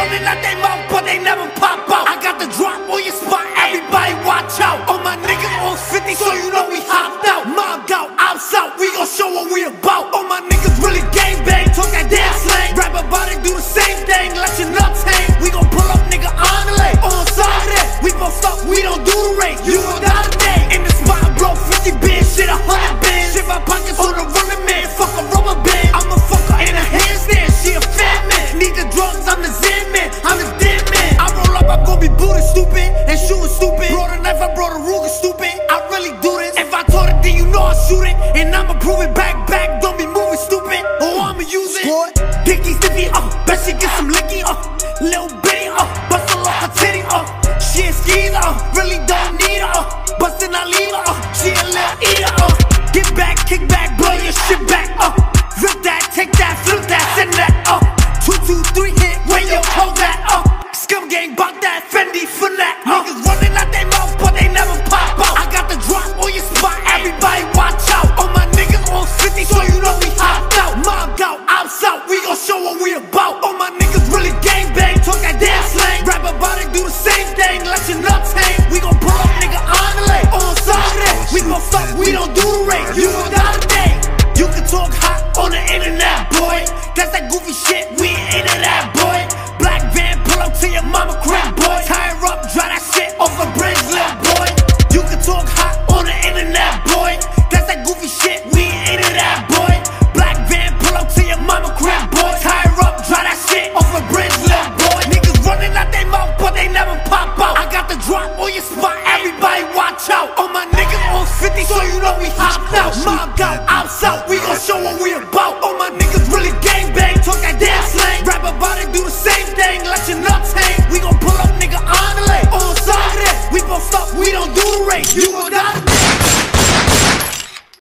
Running out they mouth, but they never pop out. I got the drop on your spot, everybody watch out. All my niggas on 50, so you know we hopped out. Mobbed out, outside, we gon' show what we about. All my niggas really gang bang, talk that damn slang. Rap about it, do the same thing, let your nuts hang. We gon' pull up, nigga, on the lane. On that, we gon' stop, we don't do the race. You don't got stupid and shooting stupid. Brought a knife, I brought a Ruger stupid. I really do this. If I taught it, then you know I shoot it. And I'ma prove it back, back. Don't be moving stupid, or I'ma use it. Squad. Dicky stiffy, uh, bet she get some licky, uh, little bitty, uh, bust a off her titty, uh, she a skeezer, uh, really don't need her, uh, bustin' I leave her, uh, she a little eater, uh, get back, kick back, blow your shit back, uh, rip that, take that, flip that, send that, uh, two, two, three hit, where your hoe at, uh, scum gang, bought that Fendi for that, uh, niggas running out they mouth, but they never pop out, I got the drop on your spot, everybody watch out, all my niggas on 50, so you know we hopped out, mobbed out, outside, we gon' show what we about, all my niggas really gang bang, talk that damn slang, rap about it, do the same thing, let your nuts hang, we gon' pull up, nigga, on the lane, on that, we gon' fuck, we don't do the race, you we about, all my niggas really gang bang, talk that damn slang, rap about it, do the same thing, let your nuts hang, we gon' pull up, nigga, on the lane, on side of that, we gon' stop, we don't do the race, you